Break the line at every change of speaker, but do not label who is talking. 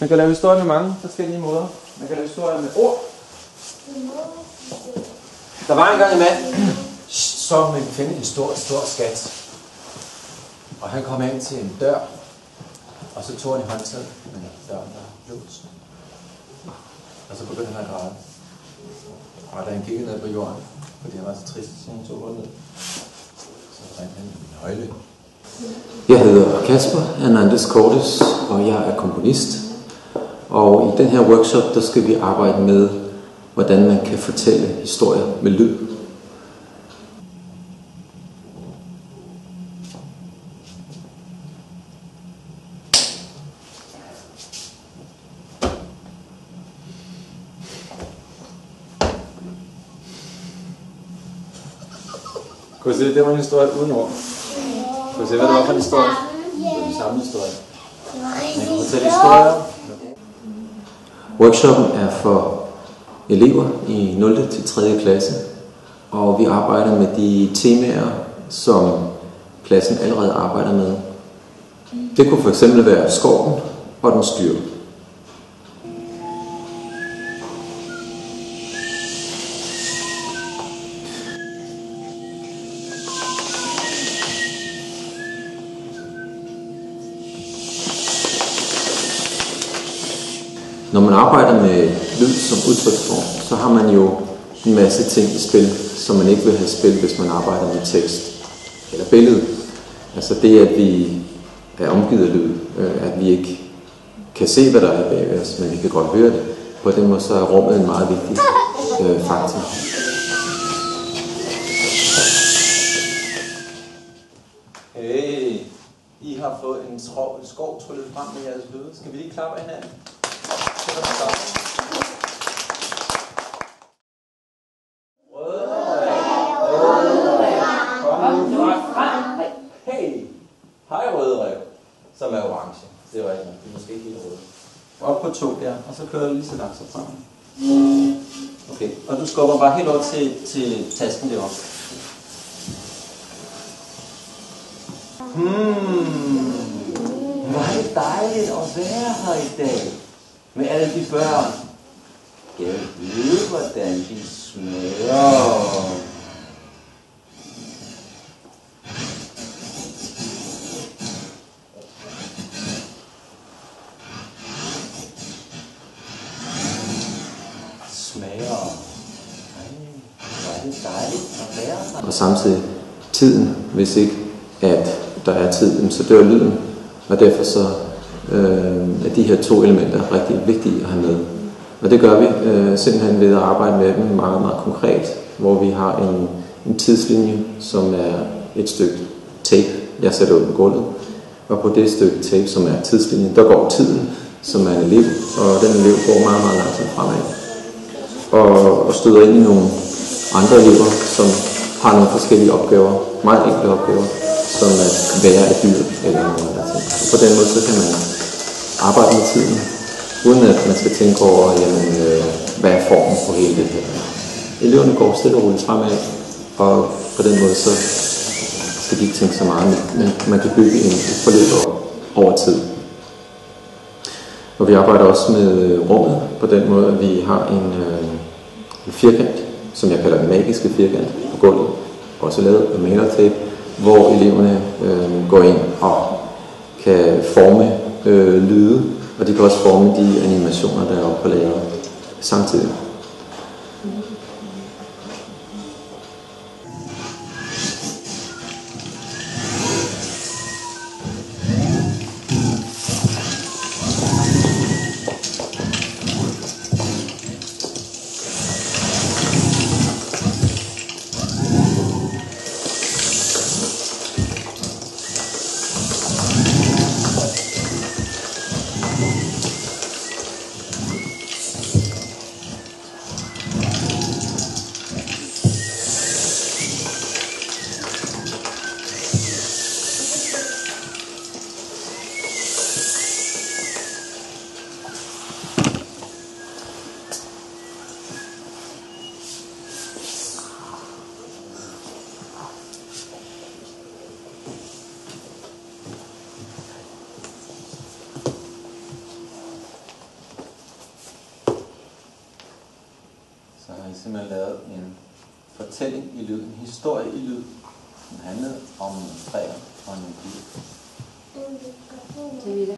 Man kan lave historier med mange forskellige måder. Man kan lave historier med ord. Der var engang en mand, som ville finde en stor, stor skat. Og han kom ind til en dør, og så tog han i håndtaget, men døren var låst. Og så begyndte han at græde. Og da han kiggede ned på jorden, fordi han var så trist, så han tog rundt ned, så fandt han en nøgle.
Jeg hedder Kasper Hernandez Cortes, og jeg er komponist. Og i den her workshop, der skal vi arbejde med, hvordan man kan fortælle historier med lyd.
Kunne I se, det var en historie uden ord. Kunne I se, hvad det var for en historie? Det var den samme historie. Man kan fortælle historier.
Workshoppen er for elever i 0. til 3. klasse, og vi arbejder med de temaer, som klassen allerede arbejder med. Det kunne fx være skoven og den styrke. Når man arbejder med lyd som udtryksform, så har man jo en masse ting i spil, som man ikke vil have spil, hvis man arbejder med tekst eller billede. Altså det, at vi er omgivet af lyd, øh, at vi ikke kan se, hvad der er bag os, men vi kan godt høre det. På den måde så er rummet en meget vigtig øh, faktor.
Hey, I har fået en skov, en skov tryllet frem med jeres lyde. Skal vi lige klappe af hinanden? Så kan vi starte. Hey, hej røde rev, som er orange. Det var ikke. Det er måske ikke helt røde. Op på to der, og så kører du lige så langsomt frem. Okay, og du skubber bare helt op til, til tasken deroppe. Hmm, hvor er det dejligt at være her i dag med alle de børn. Jeg ved, hvordan de smager. Smager. Ej, hvor er det dejligt at være her.
Og samtidig tiden, hvis ikke at der er tid, så dør lyden. Og derfor så øh, er de her to elementer rigtig vigtige at have med. Og det gør vi øh, simpelthen ved at arbejde med dem meget, meget konkret, hvor vi har en, en tidslinje, som er et stykke tape, jeg sætter ud på gulvet. Og på det stykke tape, som er tidslinjen, der går tiden, som er en elev, og den elev går meget, meget langsomt fremad. Og, og støder ind i nogle andre elever, som har nogle forskellige opgaver, meget enkle opgaver, som at være et dyr eller noget der ting. På den måde så kan man arbejde med tiden, uden at man skal tænke over, jamen, øh, hvad er formen på hele det her. Eleverne går stille og roligt fremad, og på den måde så skal de ikke tænke så meget, men man kan bygge en forløb over tid. Og vi arbejder også med rummet på den måde, at vi har en, øh, en firkant, som jeg kalder den magiske firkant på gulvet, også lavet af malertape, hvor eleverne øh, går ind og kan forme øh, lyde, og de kan også forme de animationer, der er oppe på lageret samtidig. Så har I simpelthen lavet en fortælling i lyd, en historie i lyd, som handlede om nogle træer og nogle dyr.
Det er